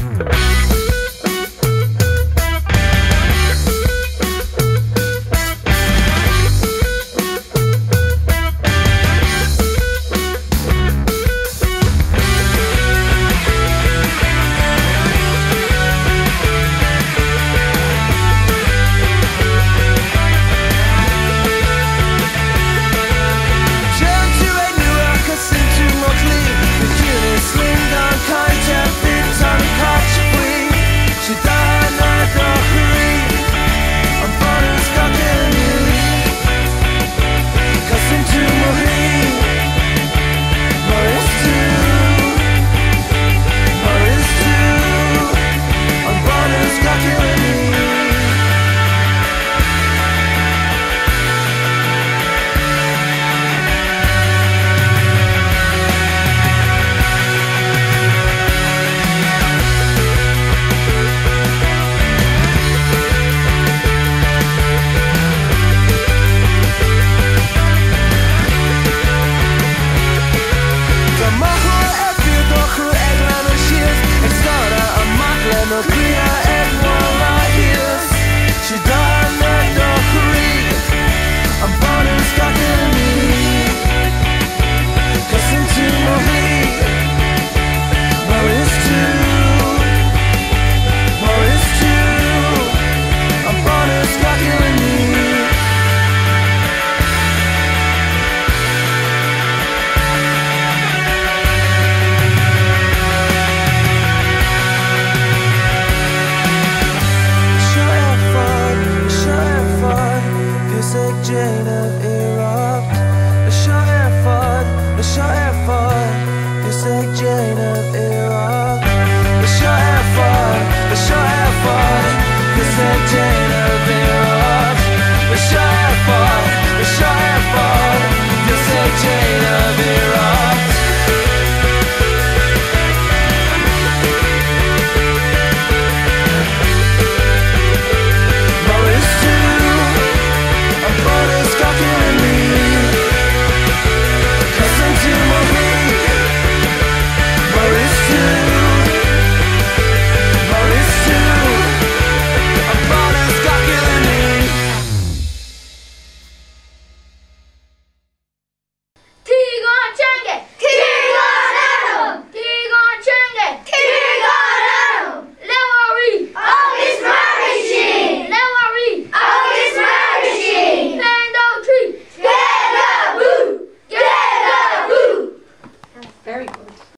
Mm-hmm. Arafat, Bashar Arafat Just like Jane of Iraq